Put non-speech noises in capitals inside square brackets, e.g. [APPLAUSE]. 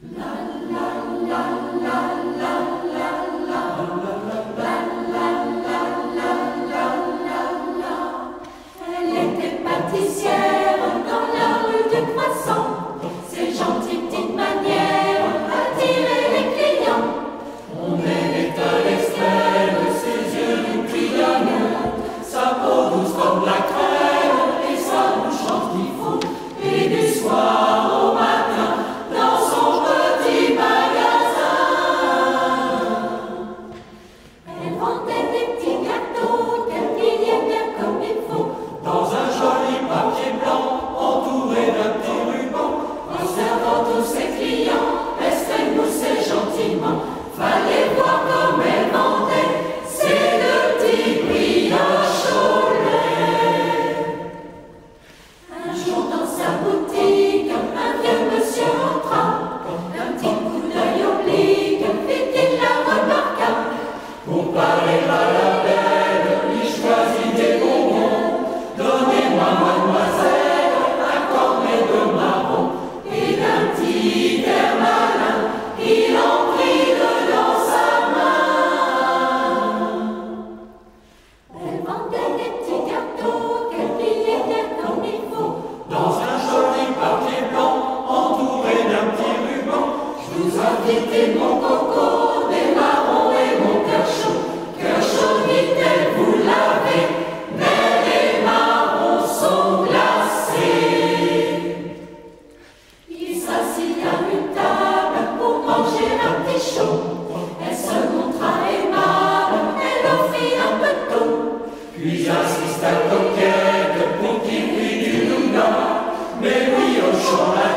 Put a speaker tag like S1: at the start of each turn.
S1: No. [LAUGHS] J'étais mon coco, mes marrons et mon cœur chaud. Cœur chaud, dit-elle, vous lavez, mais les marrons sont glacés. Il s'assit à une table pour manger un petit chaud. Elle se montra aimable, elle en fit un peu tôt. Puis assiste à coquette pour qu'il lui donne. Mais oui, au champ-là,